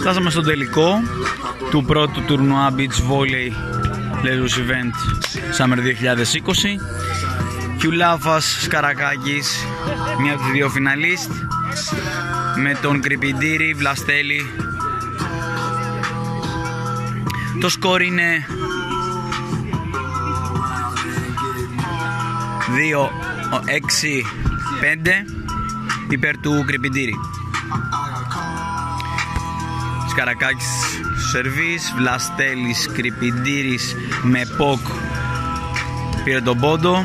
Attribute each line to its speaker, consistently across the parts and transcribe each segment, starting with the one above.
Speaker 1: Φτάσαμε στο τελικό του πρώτου τουρνουά Beach Volley Leisure Event Summer 2020 Κιουλάφας Σκαρακάκης μία από τις δύο φιναλίστ με τον Κρυπιντήρη Βλαστέλη. Το σκορ είναι 2-6-5 υπέρ του Κρυπιντήρη Σκαρακάκης σερβίς, Βλαστέλης Κρυπιντήρης με ποκ. Πήρε τον πόντο.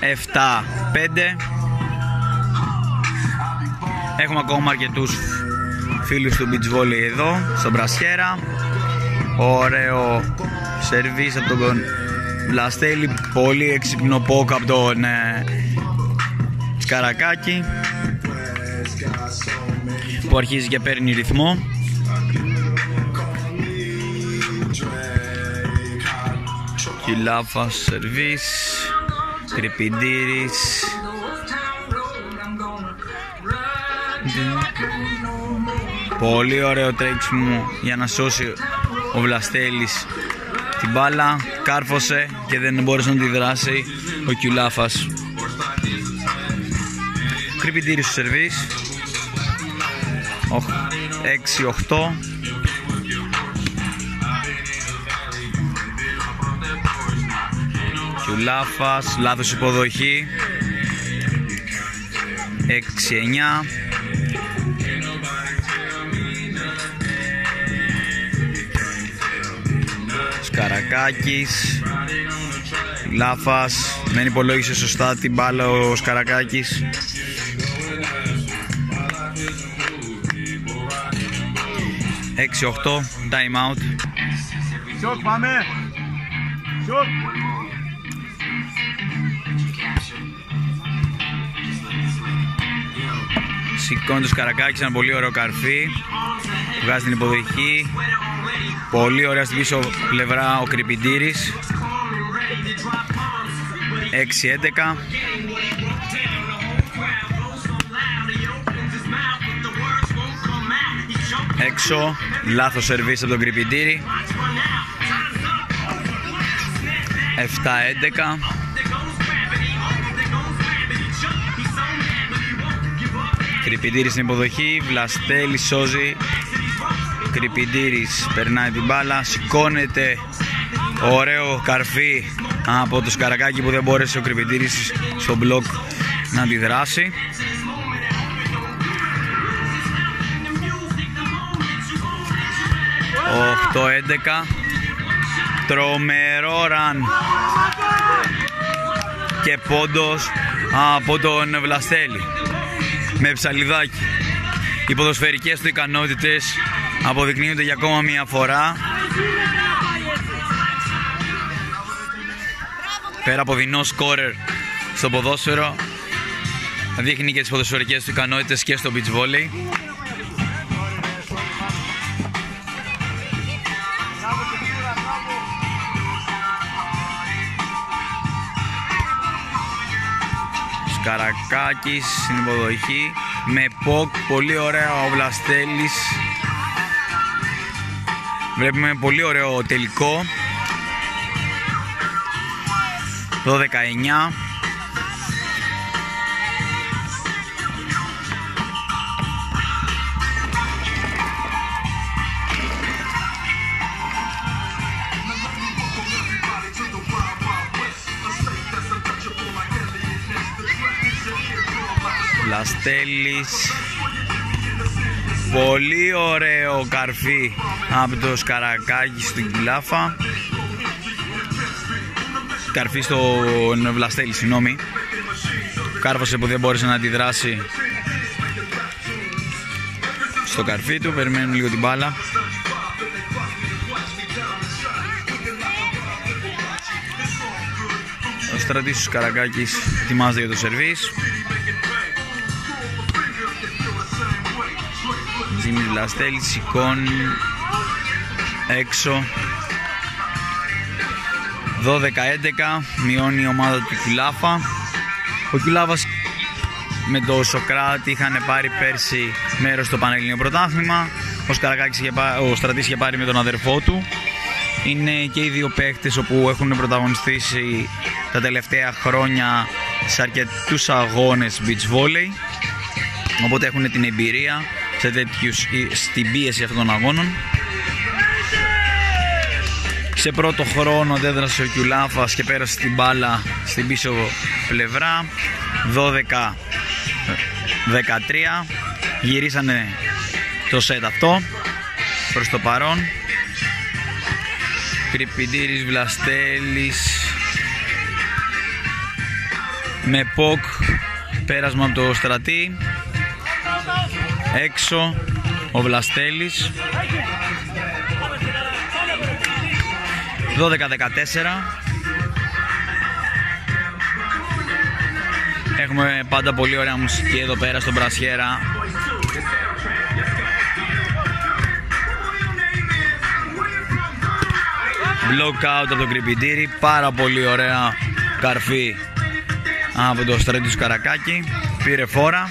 Speaker 1: 7-5 Έχουμε ακόμα αρκετούς φίλους του beach volley εδώ στον Πρασιέρα. Ωραίο σερβίς από τον Βλαστέλη. Πολύ έξυπνο πόκ από τον ε, Σκαρακάκη που αρχίζει και παίρνει ρυθμό. Κιλάφα σερβίς Κρυπιντήρης. Πολύ ωραίο τρέξιμο για να σώσει ο Βλαστέλης την μπάλα, κάρφωσε και δεν μπόρεσε να τη δράσει ο Κιουλάφας. Κρυπιντήρης στο σερβίς 6-8 Κιουλάφας, λάθος υποδοχή. 6-9 Σκαρακάκης. Λάφας δεν υπολόγισε σωστά την μπάλα ο Σκαρακάκης Έξι, οχτώ, time out.
Speaker 2: Σοκ, πάμε! Σοκ!
Speaker 1: Σηκώνει το Σκαρακάκης, ένα πολύ ωραίο καρφί. Βγάζει την υποδοχή. Πολύ ωραία στην πίσω πλευρά ο Κρυπιντήρης. 6-11 Έξω, λάθος σερβίς από τον Κρυπιντήρη 7-11 Κρυπιντήρης στην υποδοχή, Βλαστέλη σώζει. Κρυπιντήρης περνάει την μπάλα, σηκώνεται. Ωραίο καρφί από το σκαρακάκι που δεν μπόρεσε ο Κρυπιντήρης στο μπλοκ να αντιδράσει. 8-11 τρομερό ραν και πόντος από τον Βλαστέλη. Με ψαλιδάκι. Οι ποδοσφαιρικές του ικανότητες αποδεικνύονται για ακόμα μια φορά. Πέρα από δεινό σκόρερ στο ποδόσφαιρο δείχνει και τις ποδοσφαιρικές του ικανότητες και στο beach volley Σκαρακάκης στην υποδοχή με ποκ πολύ ωραία ο Βλαστέλης. Βλέπουμε πολύ ωραίο τελικό. 12-19 Λαστέλης. Πολύ ωραίο καρφί από το σκαρακάκι στην Κιλάφα. Καρφί στον Βλαστέλη, συγγνώμη. Κάρφωσε που δεν μπόρεσε να αντιδράσει στο καρφί του, περιμένουμε λίγο την μπάλα. Ο στρατής Καρακάκης ετοιμάζεται για το σερβίς Τζίμι Βλαστέλη σηκώνει έξω 12-11 μειώνει η ομάδα του Κιλάφα ο Κιλάφας με τον Σοκράτη είχαν πάρει πέρσι μέρος στο Πανελληνίο Πρωτάθλημα. Ο, Σκαρακάκης είχε, ο Στρατής είχε πάρει με τον αδερφό του. Είναι και οι δύο παίκτες όπου έχουν πρωταγωνιστήσει τα τελευταία χρόνια σε αρκετούς αγώνες beach volley. Οπότε έχουν την εμπειρία σε τέτοιους, στην πίεση αυτών των αγώνων. Σε πρώτο χρόνο αντέδρασε ο Κιουλάφας και πέρασε την μπάλα στην πίσω πλευρά. 12 13 γυρίσανε το σετ αυτό προς το παρόν Κρυπιντήρης Βλαστέλης με ποκ πέρασμα από το στρατή έξω ο Βλαστέλης 12-14 Έχουμε πάντα πολύ ωραία μουσική εδώ πέρα στον Πρασιέρα. Block out από το κρυπητήρι. Πάρα πολύ ωραία καρφή από το στρέτο του Καρακάκη. Πήρε φόρα.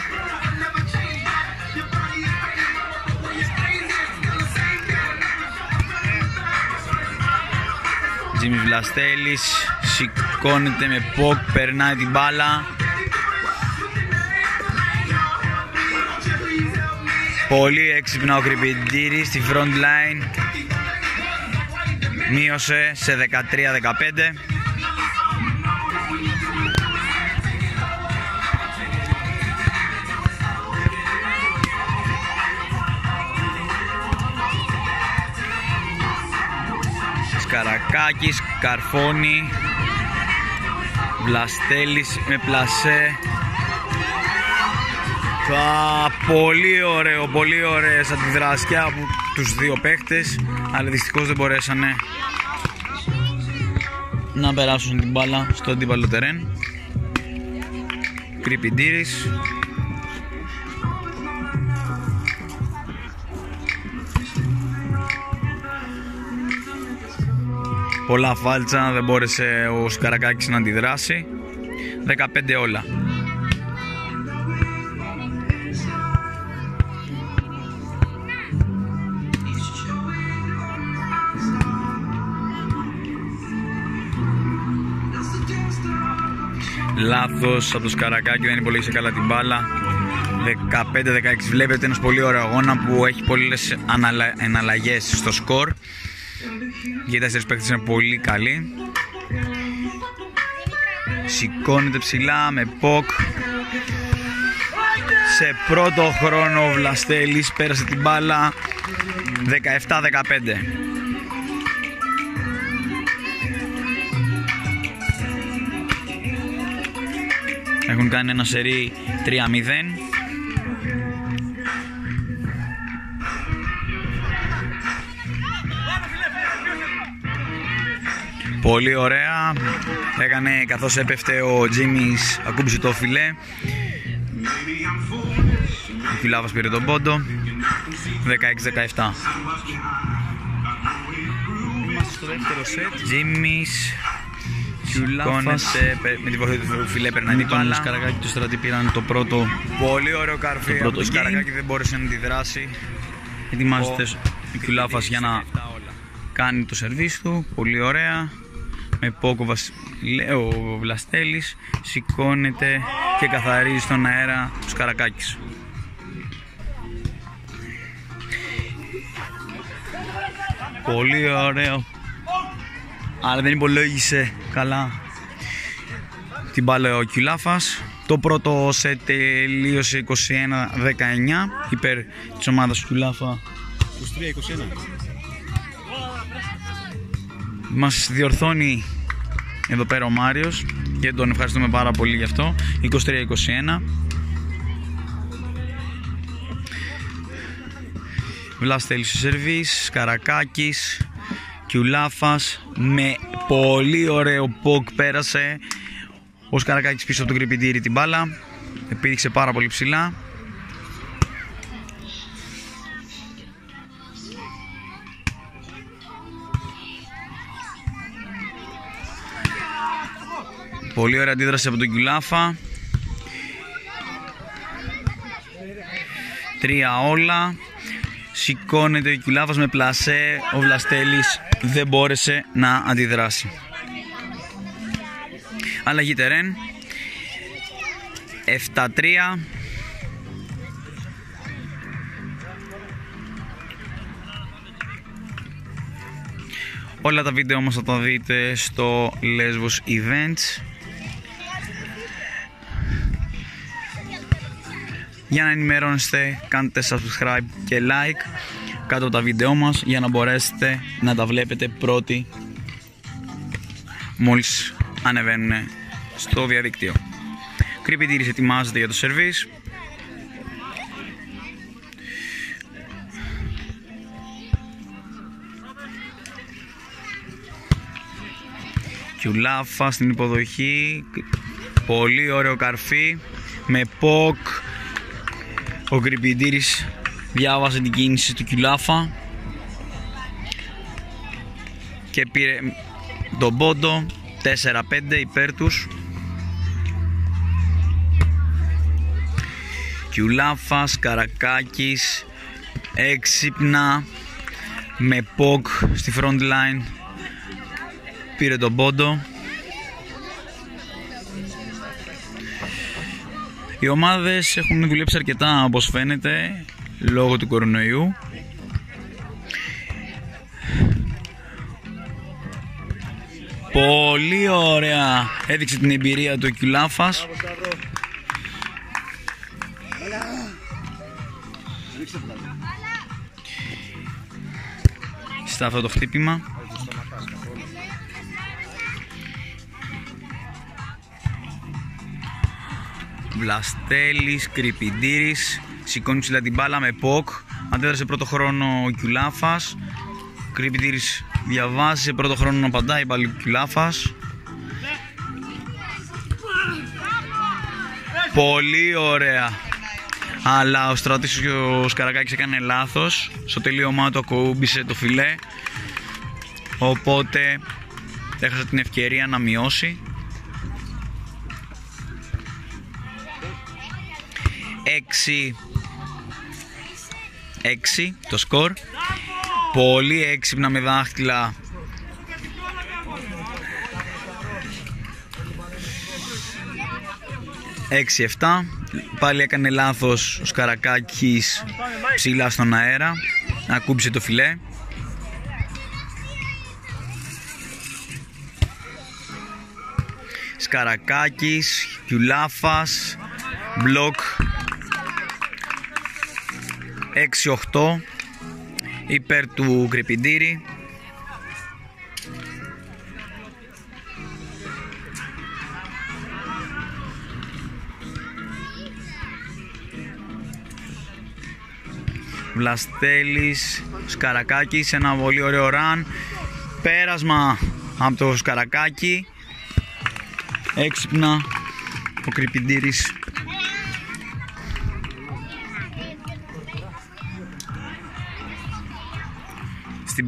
Speaker 1: Τζίμις Βλαστέλης σηκώνεται με ποκ, περνάει την μπάλα Πολύ έξυπνα ο Κρυπιντήρης στη front line. Μείωσε σε 13-15. Σκαρακάκης, Καρφώνη, Βλαστέλης με πλασέ. Πολύ ωραίο, πολύ ωραίες αντιδράσεις από τους δύο παίχτες αλλά δυστυχώς δεν μπορέσανε να περάσουν την μπάλα στο αντίπαλο τερέν. Κρυπιντήρης Πολλά φάλτσα, δεν μπόρεσε ο Σκαρακάκης να αντιδράσει 15 όλα Λάθος από το Σκαρακάκι, δεν υπολογίσε καλά την μπάλα. 15-16 βλέπετε ένας πολύ ωραίο αγώνα που έχει πολλές αναλα... εναλλαγές στο σκορ. Και οι τέσσερις παίκτες είναι πολύ καλοί. Σηκώνεται ψηλά με ποκ. Σε πρώτο χρόνο ο Βλαστέλης πέρασε την μπάλα 17-15. Έχουν κάνει ένα σερί 3-0. Πολύ ωραία. Έκανε καθώς έπεφτε ο Τζίμις ακούμπησε το φιλέ. Ο Φιλάβας πήρε τον πόντο. 16-17. Είμαστε στο δεύτερο σετ. Τζίμις Σηκώνεται με τη βοήθεια του φιλέ περνάει την μπάλα. Σκαρακάκι του στρατή πήραν το πρώτο. Πολύ ωραίο καρφί. Το, το Σκαρακάκι δεν μπόρεσε να αντιδράσει. Ετοιμάζεται ο Κιουλάφα για να κάνει το σερβίς του. Πολύ ωραία. Με πόκο ο Βλαστέλης σηκώνεται και καθαρίζει στον αέρα τους Σκαρακάκης. Πολύ ωραίο αλλά δεν υπολόγισε καλά την μπάλα ο Κιουλάφας. Το πρώτο σε τελείωσε 21-19 υπέρ της ομάδας του Κιουλάφα. 23-21. Μας διορθώνει εδώ πέρα ο Μάριος και τον ευχαριστούμε πάρα πολύ γι' αυτό. 23-21. Βλάς τέλει σερβίς, Καρακάκης, Κιουλάφας με πολύ ωραίο ποκ πέρασε ο Σκαρακάκης πίσω από τον κρυπητήρι την μπάλα επίδειξε πάρα πολύ ψηλά Πολύ ωραία αντίδραση από τον Κιουλάφα Τρία όλα. Σηκώνεται ο Κιουλάβας με πλασέ. Ο Βλαστέλης δεν μπόρεσε να αντιδράσει. Αλλαγή τερέν. 7-3. Όλα τα βίντεο όμως θα τα δείτε στο Lesbos Events Για να ενημερώνεστε κάντε subscribe και like κάτω από τα βίντεό μας για να μπορέσετε να τα βλέπετε πρώτοι μόλις ανεβαίνουν στο διαδίκτυο. Κρυπητήρης ετοιμάζεται για το σερβίς. Κιουλάφα στην υποδοχή. Πολύ ωραίο καρφί. Με ποκ. Ο Κρυπητήρης διάβασε την κίνηση του Κιουλάφα. Και πήρε τον πόντο 4-5 υπέρ τους. Κιουλάφας, Καρακάκης, έξυπνα με ποκ στη front line πήρε τον πόντο Οι ομάδες έχουν δουλέψει αρκετά όπως φαίνεται λόγω του κορονοϊού. Πολύ ωραία έδειξε την εμπειρία του Κιουλάφας Στα αυτό το χτύπημα Βλαστέλης, Κρυπιντήρης Σηκώνει ψηλά την μπάλα με Ποκ. Αντέδρασε πρώτο χρόνο ο Κιουλάφας. Κρυπιντήρης διαβάζει σε πρώτο χρόνο να απαντάει πάλι ο Κιουλάφας. Πολύ ωραία. Αλλά ο Στρατής και ο Σκαρακάκης έκανε λάθος. Στο τελείωμά του ακούμπησε το φιλέ. Οπότε έχασε την ευκαιρία να μειώσει 6 6 το σκορ. Πολύ έξυπνα με δάχτυλα. Έξι, εφτά. Πάλι έκανε λάθος ο Σκαρακάκης ψηλά στον αέρα. Ακούμπησε το φιλέ. Σκαρακάκης, Κιουλάφας, Μπλοκ 6-8 υπέρ του Γκριπιντήρη Βλαστέλης, Σκαρακάκης, ένα πολύ ωραίο ραν πέρασμα από το Σκαρακάκι. Έξυπνα ο Κρυπιντήρης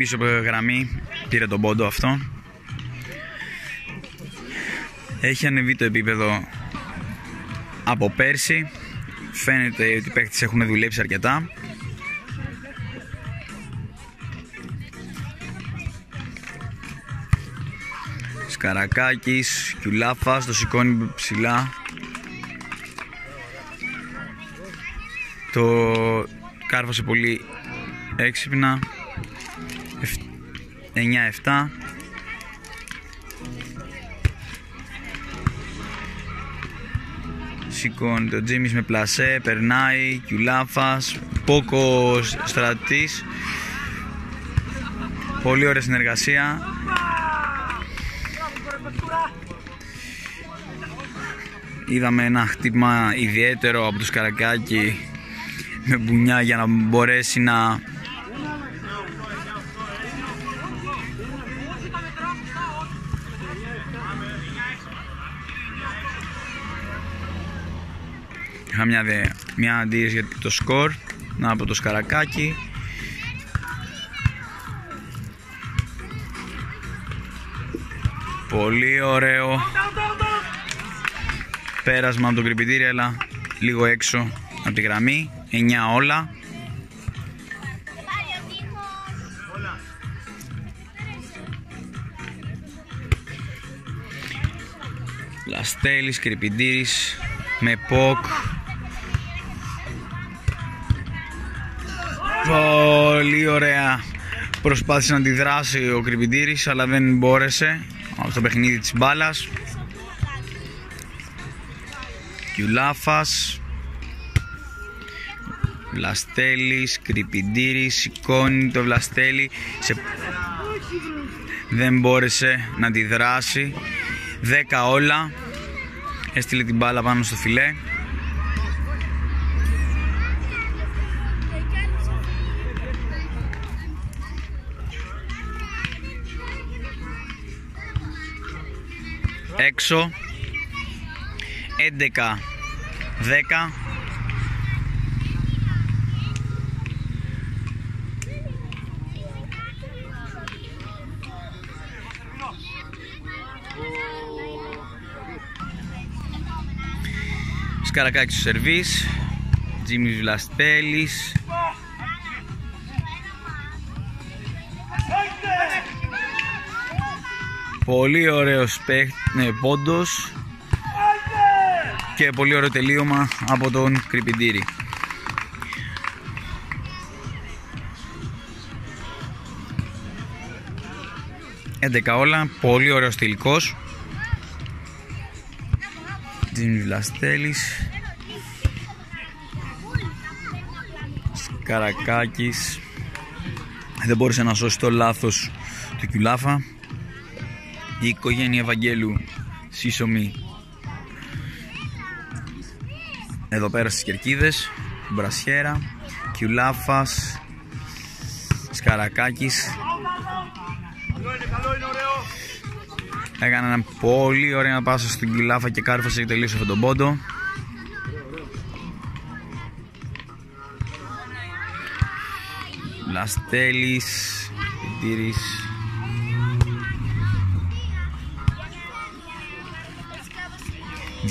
Speaker 1: στην πίσω γραμμή πήρε τον πόντο αυτό. Έχει ανεβεί το επίπεδο από πέρσι. Φαίνεται ότι οι παίκτες έχουν δουλέψει αρκετά. Σκαρακάκης, Κιουλάφας, το σηκώνει ψηλά. Το κάρφωσε πολύ έξυπνα 9-7 Σηκώνει το Τζίμις με πλασέ, περνάει, Κιουλάφας, Πόκο Στρατής. Πολύ ωραία συνεργασία. Είδαμε ένα χτύπημα ιδιαίτερο από το Σκαρακάκι με μπουνιά για να μπορέσει να Είχα μια, δε, μια αντίρρηση για το σκορ να από το σκαρακάκι Πολύ ωραίο Πέρασμα από το κρυπητήρι αλλά λίγο έξω από τη γραμμή 9 όλα. Λαστέλης, Κρυπιντήρης, με ποκ. Πολύ ωραία. Προσπάθησε να αντιδράσει ο Κρυπιντήρης αλλά δεν μπόρεσε. Στο παιχνίδι της μπάλας. Κιουλάφας. Βλαστέλης, Κρυπιντήρης, σηκώνει το Βλαστέλη. Σε... Δεν μπόρεσε να αντιδράσει. 10 όλα. Έστειλε την μπάλα πάνω στο φιλέ Έξω. 11 10 Σκαρακάκης στο σερβίς Τζίμις Βλαστέλης Πολύ ωραίος παίχ... ναι, πόντος και πολύ ωραίο τελείωμα από τον Κρυπιντήρη. Έντεκα όλα, πολύ ωραίος τελικός. Τζίμις Βλαστέλης Σκαρακάκης Δεν μπόρεσε να σώσει το λάθος του Κιουλάφα Η οικογένεια Ευαγγέλου σύσσωμη Εδώ πέρα στις κερκίδες Μπρασιέρα Κιουλάφας Σκαρακάκης Έκανε ένα πολύ ωραία πάσα στην Κιλάφα και κάρφασε και τελείωσε αυτόν τον πόντο. Λαστέλης, Πιντήρης.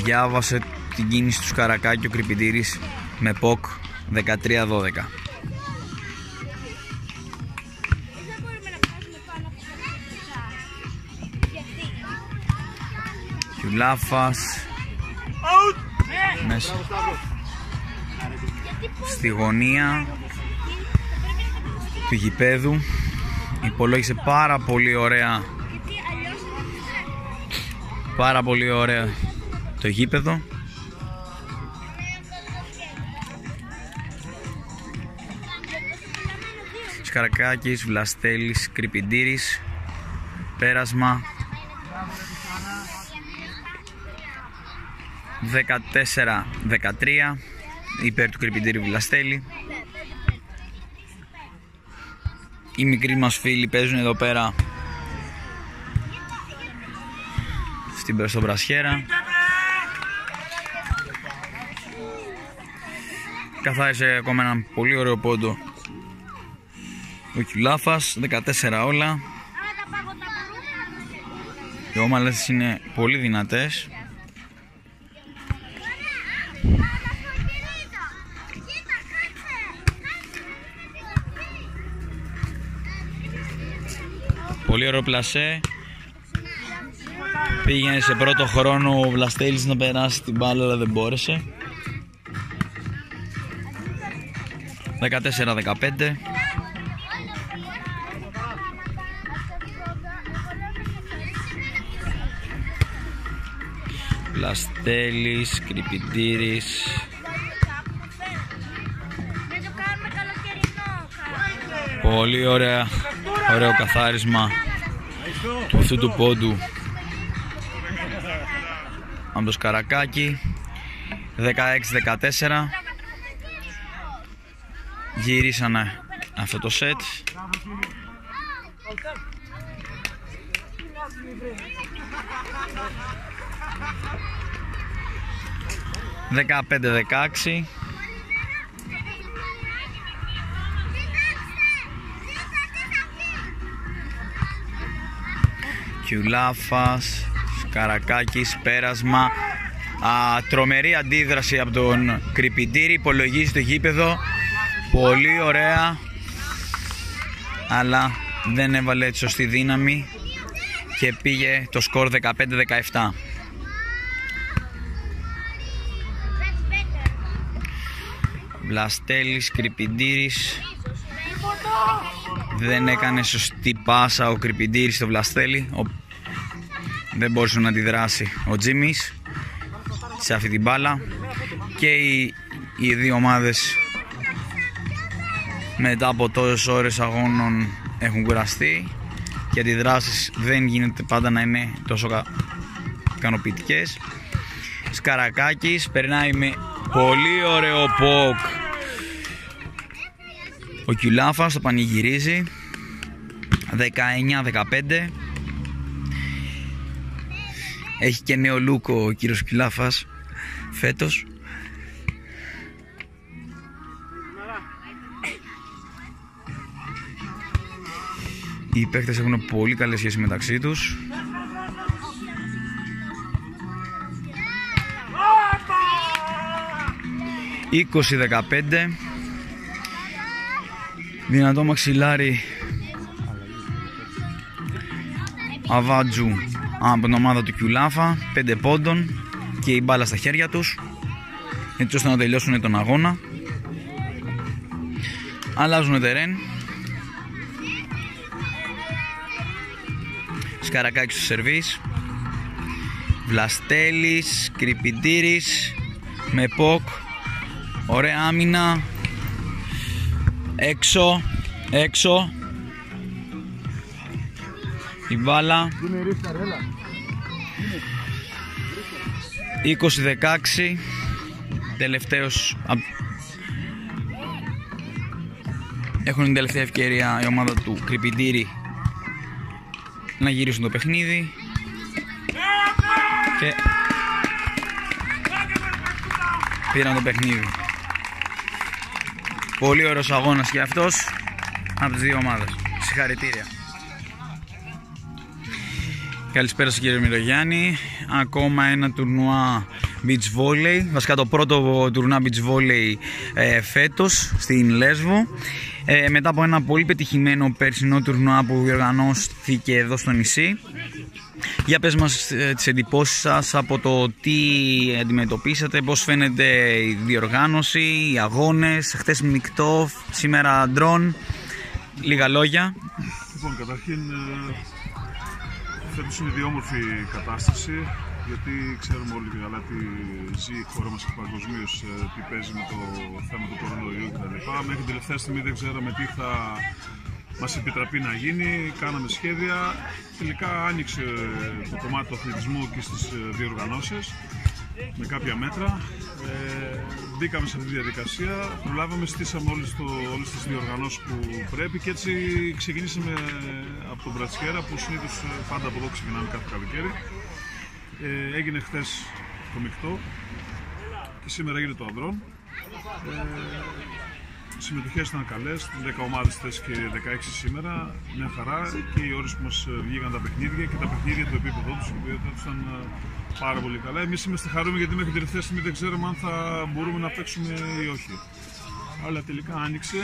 Speaker 1: Διάβασε την κίνηση του Σκαρακάκη ο Κρυπητήρης με ΠΟΚ 13-12. Λάφας μέσα. Στη γωνία του γηπέδου υπολόγισε πάρα πολύ ωραία πάρα πολύ ωραία το γήπεδο. Σκαρακάκης, Βλαστέλης, Κρυπιντήρης. Πέρασμα. 14-13 υπέρ του κρυπητήριου Βιλαστέλη οι μικροί μας φίλοι παίζουν εδώ πέρα. Στην Περστομπρασιέρα καθάρισε ακόμα έναν πολύ ωραίο πόντο ο Κιουλάφας 14 όλα οι όμαλες είναι πολύ δυνατές Πολύ ωραίο πλασέ. Πήγαινε σε πρώτο χρόνο ο Βλαστέλης να περάσει την μπάλα αλλά δεν μπόρεσε. 14-15. Βλαστέλης, Κρυπητήρης. Πολύ ωραία, ωραίο καθάρισμα του αυτού του πόντου. Από το Σκαρακάκι 16-14 γυρίσανε αυτό το σετ. Δεκαπέντε δεκάξι. Κιουλάφας, Σκαρακάκης, πέρασμα. Α, τρομερή αντίδραση από τον Κρυπητήρη, υπολογίζει το γήπεδο. Πολύ ωραία. Αλλά δεν έβαλε τη σωστή δύναμη και πήγε το σκορ 15-17. Βλαστέλης, Κρυπιντήρης Δεν έκανε σωστή πάσα ο Κρυπιντήρης στο Βλαστέλη ο... Δεν μπορούσε να αντιδράσει ο Τζίμις σε αυτή την μπάλα και οι, οι δύο ομάδες μετά από τόσες ώρες αγώνων έχουν κουραστεί και οι αντιδράσεις δεν γίνεται πάντα να είναι τόσο ικανοποιητικές. Σκαρακάκης περνάει με πολύ ωραίο ποκ. Ο Κιουλάφας το πανηγυρίζει. 19-15 έχει και νέο λούκο ο κύριος Κιουλάφας φέτος Οι παίκτες έχουν πολύ καλή σχέση μεταξύ τους. Είκοσι δεκαπέντε. Δυνατό μαξιλάρι Αβάτζου από την ομάδα του Κιουλάφα 5 πόντων και η μπάλα στα χέρια τους έτσι ώστε να τελειώσουν τον αγώνα αλλάζουν τερέν Σκαρακάκη στο σερβίς. Βλαστέλης, Κρυπιντήρης με ποκ. Ωραία άμυνα. Έξω Έξω. Η μπάλα. 20-16 Τελευταίος Έχουν την τελευταία ευκαιρία η ομάδα του Κρυπιντήρη να γυρίσουν το παιχνίδι και πήραν το παιχνίδι. Πολύ ωραίος αγώνας και αυτός από τις δύο ομάδες. Συγχαρητήρια. Καλησπέρα σας κύριε Μυρογιάννη. Ακόμα ένα τουρνουά beach volley. Βασικά το πρώτο τουρνουά beach volley ε, φέτος στην Λέσβο. Ε, μετά από ένα πολύ πετυχημένο περσινό τουρνουά που διοργανώθηκε εδώ στο νησί. Για πες μας ε, τις εντυπώσεις σας από το τι αντιμετωπίσατε, πώς φαίνεται η διοργάνωση, οι αγώνες, χτες μεικτό, σήμερα ντρόν, λίγα λόγια.
Speaker 3: Λοιπόν, καταρχήν ε, φέτος είναι διόμορφη κατάσταση γιατί ξέρουμε όλοι και καλά τι ζει η χώρα μας παγκοσμίως, ε, τι παίζει με το θέμα του κορονοϊού κτλ. Μέχρι την τελευταία στιγμή δεν ξέραμε τι θα μας επιτραπεί να γίνει, κάναμε σχέδια. Τελικά άνοιξε το κομμάτι του αθλητισμού και στις ε, διοργανώσεις με κάποια μέτρα. Ε, μπήκαμε σε αυτή τη διαδικασία, προλάβαμε, στήσαμε όλες, το, όλες τις διοργανώσεις που πρέπει και έτσι ξεκινήσαμε από τον Μπρατσιέρα που συνήθως πάντα από εδώ ξεκινάμε κάθε καλοκαίρι ε, έγινε χθες το μεικτό και σήμερα έγινε το ανδρών. Ε, οι συμμετοχές ήταν καλές, 10 ομάδε χθε και 16 σήμερα. Μια χαρά και οι ώρες που μας βγήκαν τα παιχνίδια και τα παιχνίδια του επίπεδο τους, οι οποία ήταν ε, πάρα πολύ καλά. Εμείς είμαστε χαρούμενοι γιατί μέχρι την τελευταία στιγμή δεν ξέρουμε αν θα μπορούμε να παίξουμε ή όχι. Αλλά τελικά άνοιξε.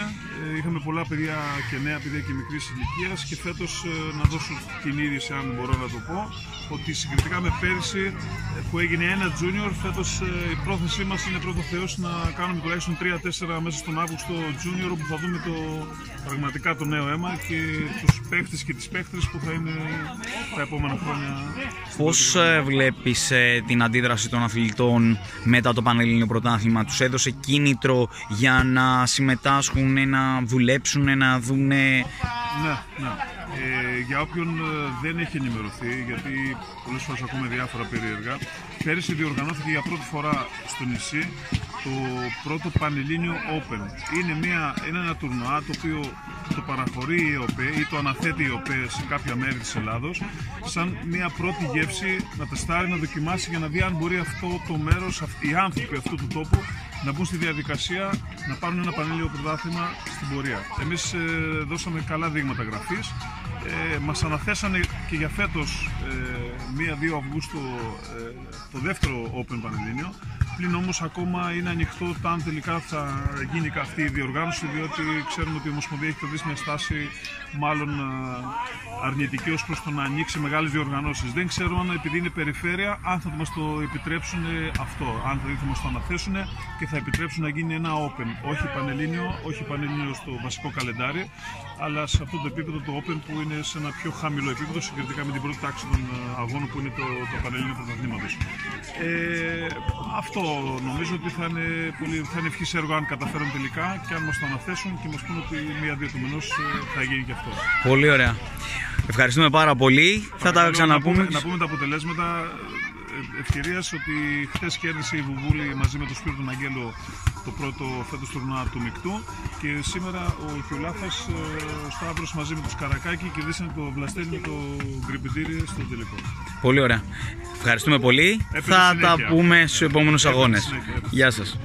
Speaker 3: Ε, είχαμε πολλά παιδιά και νέα παιδιά και μικρής ηλικίας και φέτος ε, να δώσω την είδηση, αν μπορώ να το πω, ότι συγκριτικά με πέρυσι ε, που έγινε ένα junior, φέτος ε, η πρόθεσή μας είναι πρώτο Θεός να κάνουμε τουλάχιστον 3-4 μέσα στον Αύγουστο junior όπου θα δούμε το, πραγματικά το νέο αίμα και τους παίχτες και τις παίχτες που θα είναι τα επόμενα χρόνια.
Speaker 1: Πώς ε, βλέπεις την αντίδραση των αθλητών μετά το Πανελλήνιο Πρωτάθλημα, τους έδωσε κίνητρο για να συμμετάσχουν, να δουλέψουν, να δούνε...
Speaker 3: Ναι, ναι. Ε, για όποιον ε, δεν έχει ενημερωθεί, γιατί πολλές φορές ακούμε διάφορα περίεργα, πέρυσι διοργανώθηκε για πρώτη φορά στο νησί το πρώτο Πανελλήνιο Open. Είναι, μια, είναι ένα τουρνουά το οποίο το παραχωρεί η ΕΟΠΕ ή το αναθέτει η ΕΟΠΕ σε κάποια μέρη της Ελλάδος σαν μια πρώτη γεύση να τεστάρει, να δοκιμάσει για να δει αν μπορεί αυτό το μέρος, οι άνθρωποι αυτού του τόπου να μπουν στη διαδικασία να πάρουν ένα πανελλήνιο πρωτάθλημα στην πορεία. Εμείς ε, δώσαμε καλά δείγματα γραφής, ε, μας αναθέσανε και για φέτος ε, 1-2 Αυγούστου ε, το δεύτερο Open Πανελλήνιο. Πλην όμως ακόμα είναι ανοιχτό το αν τελικά θα γίνει αυτή η διοργάνωση, διότι ξέρουμε ότι η Ομοσπονδία έχει κρατήσει μια στάση μάλλον ε, αρνητική ως προς το να ανοίξει μεγάλες διοργανώσεις. Δεν ξέρω αν επειδή είναι περιφέρεια, αν θα μας το επιτρέψουν αυτό, αν θα μας το αναθέσουν και θα επιτρέψουν να γίνει ένα Open. Όχι Πανελλήνιο, όχι Πανελλήνιο στο βασικό καλεντάρι, αλλά σε αυτό το επίπεδο το Open που είναι σε ένα πιο χαμηλό επίπεδο συγκριτικά με την πρώτη τάξη των ε, αγώνων που είναι το, το Πανελλήνιο Πρωταθλήματος. Ε, αυτό νομίζω ότι θα είναι, πολύ, θα είναι ευχής έργο αν καταφέρουν τελικά και αν μας το αναθέσουν και μας πούνε ότι μία-δύο του μηνός ε, θα γίνει και αυτό.
Speaker 1: Πολύ ωραία. Ευχαριστούμε πάρα πολύ. θα τα ξαναπούμε.
Speaker 3: Να πούμε, να πούμε τα αποτελέσματα ευκαιρίας ότι χθες κέρδισε η Βουβούλη μαζί με τον Σπύρο τον Αγγέλο το πρώτο φέτος τουρνουά του Μικτού και σήμερα ο Χιουλάφα ο Σταύρο μαζί με του Καρακάκη κερδίσαν το Βλαστέλι με το Γκριπιντήρι στο τελικό.
Speaker 1: Πολύ ωραία. Ευχαριστούμε πολύ. θα τα πούμε στους επόμενους αγώνες. Γεια σας.